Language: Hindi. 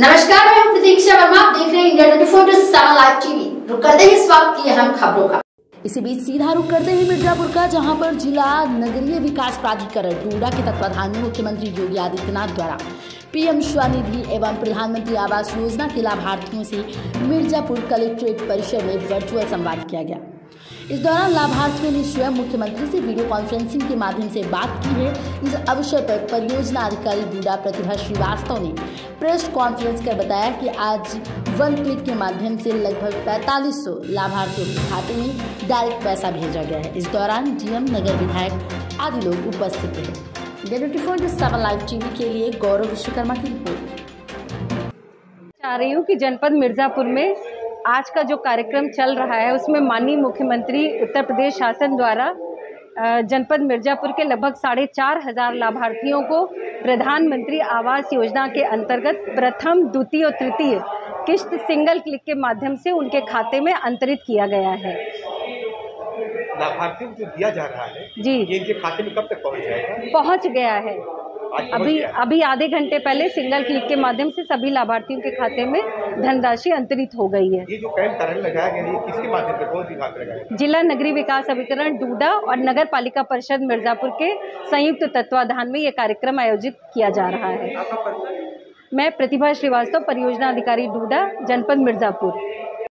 नमस्कार, मैं हूँ प्रतीक्षा वर्मा। आप देख रहे हैं India twenty four seven live TV. रुक करते हैं इस वक्त की अहम खबरों का। इसी बीच सीधा रुक करते हैं मिर्जापुर का, जहाँ पर जिला नगरीय विकास प्राधिकरण डूडा के तत्वाधान में मुख्यमंत्री योगी आदित्यनाथ द्वारा पीएम स्वनिधि एवं प्रधानमंत्री आवास योजना के लाभार्थियों से मिर्जापुर कलेक्ट्रेट परिसर में वर्चुअल संवाद किया गया। इस दौरान लाभार्थियों ने स्वयं मुख्यमंत्री से वीडियो कॉन्फ्रेंसिंग के माध्यम से बात की है। इस अवसर पर परियोजना अधिकारी डूडा प्रतिभा श्रीवास्तव ने प्रेस कॉन्फ्रेंस कर बताया कि आज वन क्लिक के माध्यम से लगभग 4500 लाभार्थियों के खाते में डायरेक्ट पैसा भेजा गया है। इस दौरान डीएम, नगर विधायक आदि लोग उपस्थित रहे। लाइव टीवी के लिए गौरव विश्वकर्मा की रिपोर्ट। चाह रही हूँ कि जनपद मिर्ज़ापुर में आज का जो कार्यक्रम चल रहा है उसमें माननीय मुख्यमंत्री उत्तर प्रदेश शासन द्वारा जनपद मिर्ज़ापुर के लगभग साढ़े चार हज़ार लाभार्थियों को प्रधानमंत्री आवास योजना के अंतर्गत प्रथम द्वितीय और तृतीय किश्त सिंगल क्लिक के माध्यम से उनके खाते में अंतरित किया गया है। लाभार्थियों को जो दिया जा रहा है जी। ये इनके खाते में कब तक पहुँच जाएगा? पहुँच गया है। अभी अभी आधे घंटे पहले सिंगल क्लिक के माध्यम से सभी लाभार्थियों के खाते में धनराशि अंतरित हो गई है। ये जो कैंप लगाया गया है किसके माध्यम से कौन विभाग लगाया जिला नगरीय विकास अभिकरण डूडा और नगर पालिका परिषद मिर्जापुर के संयुक्त तत्वाधान में ये कार्यक्रम आयोजित किया जा रहा है। मैं प्रतिभा श्रीवास्तव परियोजना अधिकारी डूडा जनपद मिर्जापुर।